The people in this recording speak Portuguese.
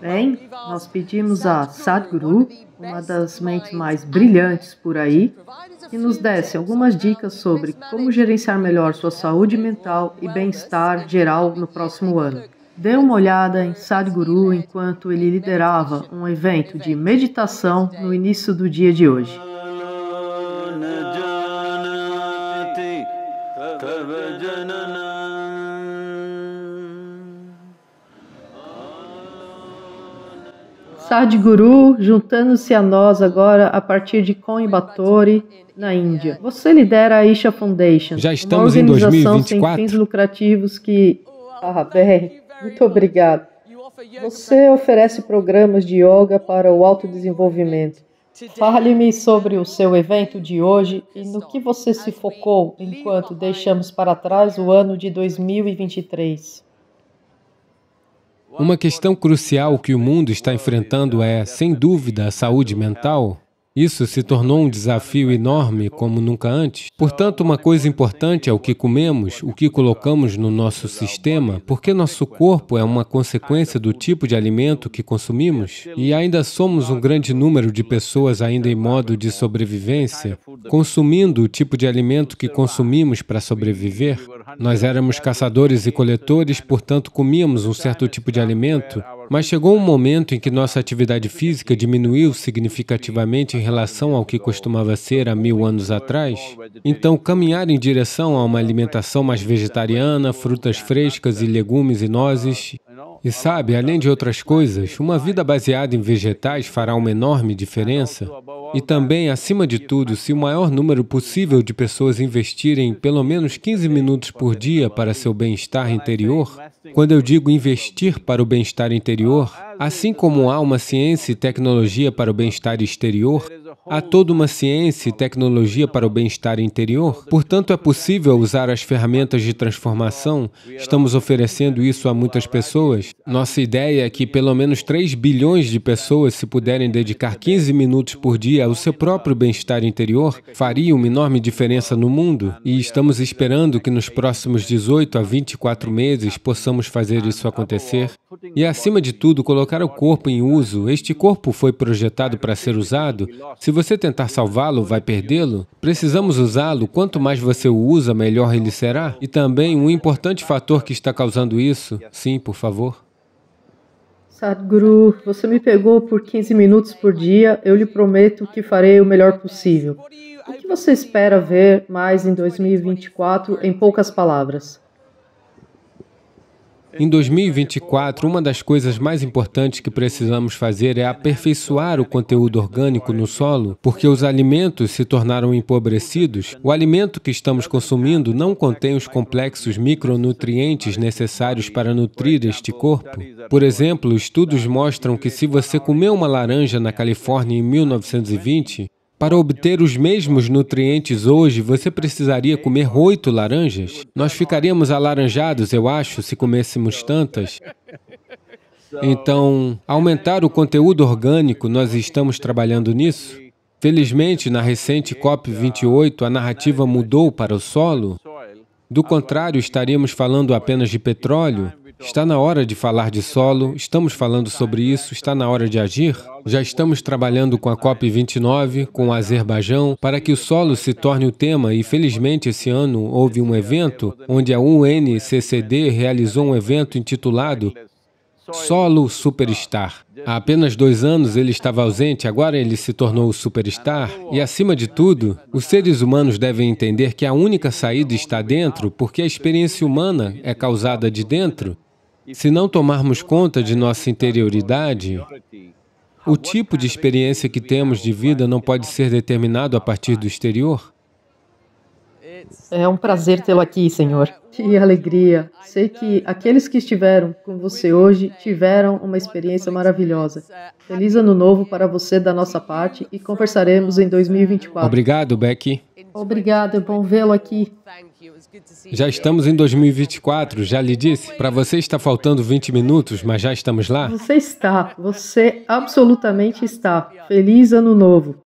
Bem, nós pedimos a Sadhguru, uma das mentes mais brilhantes por aí, que nos desse algumas dicas sobre como gerenciar melhor sua saúde mental e bem-estar geral no próximo ano. Dê uma olhada em Sadhguru enquanto ele liderava um evento de meditação no início do dia de hoje. Sadhguru, juntando-se a nós agora a partir de Coimbatore, na Índia. Você lidera a Isha Foundation, Já estamos uma organização em 2024? sem fins lucrativos que... Ah, bem, muito obrigado. Você oferece programas de yoga para o autodesenvolvimento. Fale-me sobre o seu evento de hoje e no que você se focou enquanto deixamos para trás o ano de 2023. Uma questão crucial que o mundo está enfrentando é, sem dúvida, a saúde mental. Isso se tornou um desafio enorme como nunca antes. Portanto, uma coisa importante é o que comemos, o que colocamos no nosso sistema, porque nosso corpo é uma consequência do tipo de alimento que consumimos. E ainda somos um grande número de pessoas ainda em modo de sobrevivência, consumindo o tipo de alimento que consumimos para sobreviver. Nós éramos caçadores e coletores, portanto comíamos um certo tipo de alimento, mas chegou um momento em que nossa atividade física diminuiu significativamente em relação ao que costumava ser há mil anos atrás. Então, caminhar em direção a uma alimentação mais vegetariana, frutas frescas e legumes e nozes, e sabe, além de outras coisas, uma vida baseada em vegetais fará uma enorme diferença. E também, acima de tudo, se o maior número possível de pessoas investirem pelo menos 15 minutos por dia para seu bem-estar interior, quando eu digo investir para o bem-estar interior, assim como há uma ciência e tecnologia para o bem-estar exterior, Há toda uma ciência e tecnologia para o bem-estar interior, portanto, é possível usar as ferramentas de transformação. Estamos oferecendo isso a muitas pessoas. Nossa ideia é que pelo menos 3 bilhões de pessoas, se puderem dedicar 15 minutos por dia ao seu próprio bem-estar interior, faria uma enorme diferença no mundo. E estamos esperando que nos próximos 18 a 24 meses possamos fazer isso acontecer. E, acima de tudo, colocar o corpo em uso. Este corpo foi projetado para ser usado. Se você tentar salvá-lo, vai perdê-lo. Precisamos usá-lo. Quanto mais você o usa, melhor ele será. E também um importante fator que está causando isso. Sim, por favor. Sadhguru, você me pegou por 15 minutos por dia. Eu lhe prometo que farei o melhor possível. O que você espera ver mais em 2024, em poucas palavras? Em 2024, uma das coisas mais importantes que precisamos fazer é aperfeiçoar o conteúdo orgânico no solo, porque os alimentos se tornaram empobrecidos. O alimento que estamos consumindo não contém os complexos micronutrientes necessários para nutrir este corpo. Por exemplo, estudos mostram que se você comer uma laranja na Califórnia em 1920, para obter os mesmos nutrientes hoje, você precisaria comer oito laranjas? Nós ficaríamos alaranjados, eu acho, se comêssemos tantas. Então, aumentar o conteúdo orgânico, nós estamos trabalhando nisso? Felizmente, na recente COP28, a narrativa mudou para o solo. Do contrário, estaríamos falando apenas de petróleo. Está na hora de falar de solo, estamos falando sobre isso, está na hora de agir. Já estamos trabalhando com a COP29, com o Azerbaijão, para que o solo se torne o tema e, felizmente, esse ano houve um evento onde a UNCCD realizou um evento intitulado Solo Superstar. Há apenas dois anos ele estava ausente, agora ele se tornou o superstar. E, acima de tudo, os seres humanos devem entender que a única saída está dentro, porque a experiência humana é causada de dentro. Se não tomarmos conta de nossa interioridade, o tipo de experiência que temos de vida não pode ser determinado a partir do exterior. É um prazer tê-lo aqui, Senhor. Que alegria. Sei que aqueles que estiveram com você hoje tiveram uma experiência maravilhosa. Feliz Ano Novo para você da nossa parte e conversaremos em 2024. Obrigado, Becky. Obrigado, é bom vê-lo aqui. Já estamos em 2024, já lhe disse. Para você está faltando 20 minutos, mas já estamos lá? Você está, você absolutamente está. Feliz Ano Novo.